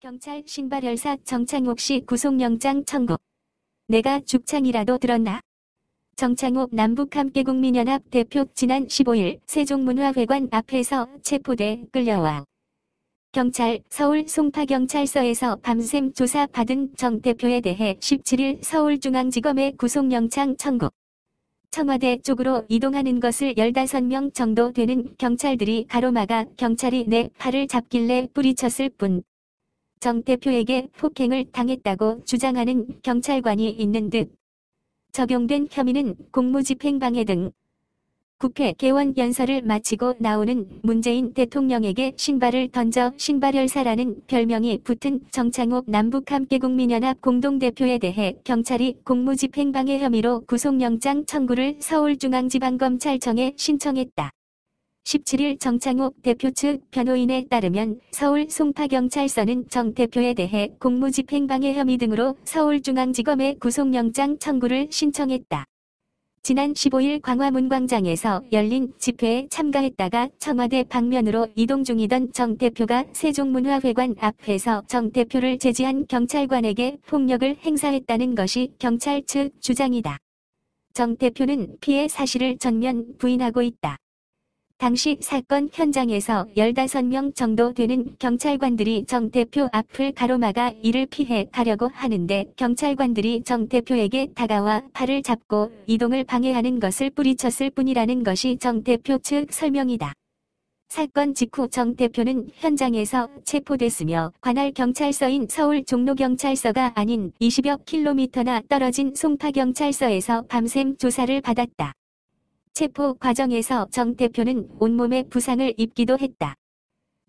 경찰 신발열사 정창옥 씨 구속영장 청구. 내가 죽창이라도 들었나? 정창옥 남북함께국민연합 대표 지난 15일 세종문화회관 앞에서 체포돼 끌려와 경찰 서울 송파경찰서에서 밤샘 조사받은 정 대표에 대해 17일 서울중앙지검에 구속영장 청구. 청와대 쪽으로 이동하는 것을 15명 정도 되는 경찰들이 가로막아 경찰이 내 팔을 잡길래 뿌리쳤을 뿐. 정 대표에게 폭행을 당했다고 주장하는 경찰관이 있는 듯 적용된 혐의는 공무집행방해 등 국회 개원 연설을 마치고 나오는 문재인 대통령에게 신발을 던져 신발열사라는 별명이 붙은 정창옥 남북함께국민연합 공동대표에 대해 경찰이 공무집행방해 혐의로 구속영장 청구를 서울중앙지방검찰청에 신청했다. 17일 정창옥 대표 측 변호인에 따르면 서울 송파경찰서는 정 대표에 대해 공무집행방해 혐의 등으로 서울중앙지검에 구속영장 청구를 신청했다. 지난 15일 광화문 광장에서 열린 집회에 참가했다가 청와대 방면으로 이동 중이던 정 대표가 세종문화회관 앞에서 정 대표를 제지한 경찰관에게 폭력을 행사했다는 것이 경찰 측 주장이다. 정 대표는 피해 사실을 전면 부인하고 있다. 당시 사건 현장에서 15명 정도 되는 경찰관들이 정 대표 앞을 가로막아 이를 피해 가려고 하는데 경찰관들이 정 대표에게 다가와 팔을 잡고 이동을 방해하는 것을 뿌리쳤을 뿐이라는 것이 정 대표 측 설명이다. 사건 직후 정 대표는 현장에서 체포됐으며 관할 경찰서인 서울 종로경찰서가 아닌 20여 킬로미터나 떨어진 송파경찰서에서 밤샘 조사를 받았다. 체포 과정에서 정 대표는 온몸에 부상을 입기도 했다.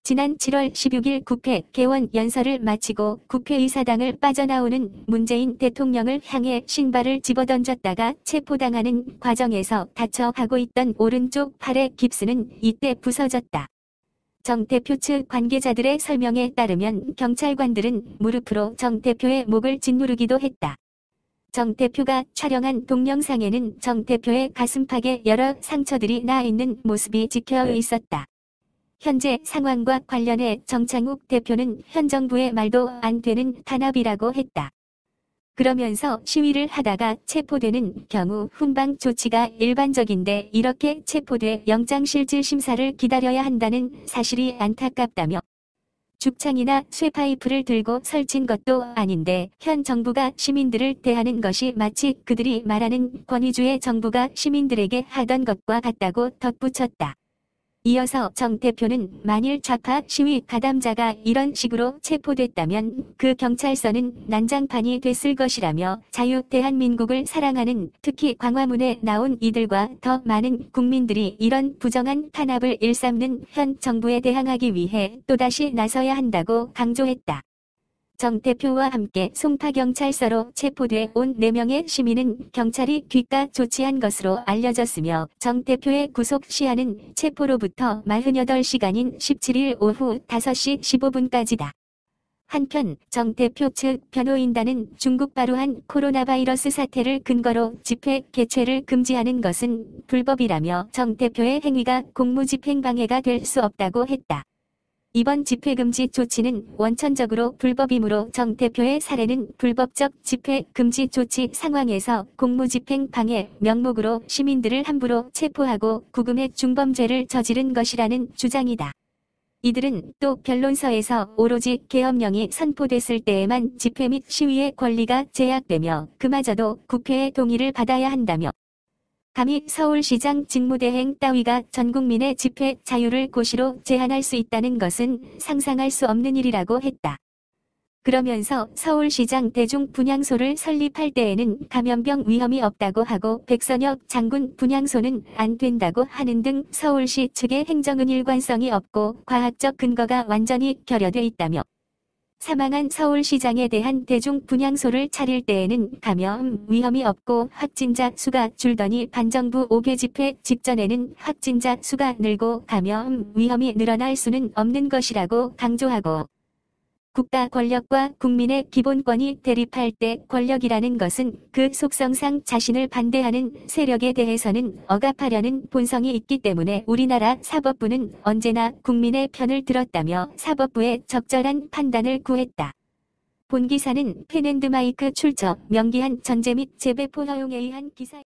지난 7월 16일 국회 개원 연설을 마치고 국회의사당을 빠져나오는 문재인 대통령을 향해 신발을 집어던졌다가 체포당하는 과정에서 다쳐 가고 있던 오른쪽 팔의 깁스는 이때 부서졌다. 정 대표 측 관계자들의 설명에 따르면 경찰관들은 무릎으로 정 대표의 목을 짓누르기도 했다. 정 대표가 촬영한 동영상에는 정 대표의 가슴팍에 여러 상처들이 나 있는 모습이 찍혀 있었다. 현재 상황과 관련해 정창욱 대표는 현 정부의 말도 안 되는 탄압이라고 했다. 그러면서 시위를 하다가 체포되는 경우 훈방 조치가 일반적인데 이렇게 체포돼 영장실질 심사를 기다려야 한다는 사실이 안타깝다며 죽창이나 쇠파이프를 들고 설친 것도 아닌데 현 정부가 시민들을 대하는 것이 마치 그들이 말하는 권위주의 정부가 시민들에게 하던 것과 같다고 덧붙였다. 이어서 정 대표는 만일 좌파 시위 가담자가 이런 식으로 체포됐다면 그 경찰서는 난장판이 됐을 것이라며 자유 대한민국을 사랑하는 특히 광화문에 나온 이들과 더 많은 국민들이 이런 부정한 탄압을 일삼는 현 정부에 대항하기 위해 또다시 나서야 한다고 강조했다. 정 대표와 함께 송파경찰서로 체포돼 온 4명의 시민은 경찰이 귀가 조치한 것으로 알려졌으며 정 대표의 구속 시한은 체포로부터 48시간인 17일 오후 5시 15분까지다. 한편 정 대표 측 변호인단은 중국 바로한 코로나 바이러스 사태를 근거로 집회 개최를 금지하는 것은 불법이라며 정 대표의 행위가 공무집행 방해가 될 수 없다고 했다. 이번 집회금지 조치는 원천적으로 불법이므로 정 대표의 사례는 불법적 집회금지 조치 상황에서 공무집행 방해 명목으로 시민들을 함부로 체포하고 구금의 중범죄를 저지른 것이라는 주장이다. 이들은 또 변론서에서 오로지 계엄령이 선포됐을 때에만 집회 및 시위의 권리가 제약되며 그마저도 국회의 동의를 받아야 한다며 감히 서울시장 직무대행 따위가 전국민의 집회 자유를 고시로 제한할 수 있다는 것은 상상할 수 없는 일이라고 했다. 그러면서 서울시장 대중 분향소를 설립할 때에는 감염병 위험이 없다고 하고 백선엽 장군 분향소는 안 된다고 하는 등 서울시 측의 행정은 일관성이 없고 과학적 근거가 완전히 결여돼 있다며 사망한 서울시장에 대한 대중 분향소를 차릴 때에는 감염 위험이 없고 확진자 수가 줄더니 반정부 5개 집회 직전에는 확진자 수가 늘고 감염 위험이 늘어날 수는 없는 것이라고 강조하고 국가 권력과 국민의 기본권이 대립할 때 권력이라는 것은 그 속성상 자신을 반대하는 세력에 대해서는 억압하려는 본성이 있기 때문에 우리나라 사법부는 언제나 국민의 편을 들었다며 사법부의 적절한 판단을 구했다. 본 기사는 펜앤드마이크 출처 명기한 전제 및 재배포 허용에 의한 기사